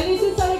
I need to a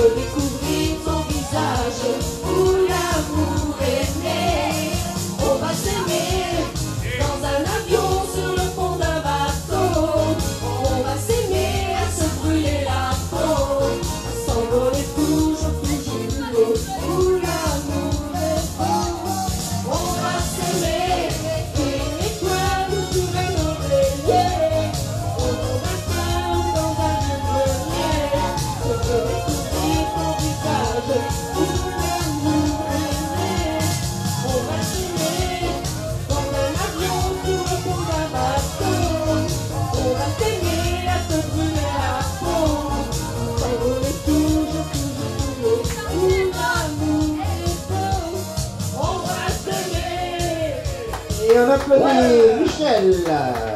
will be Et on applaudit Michel.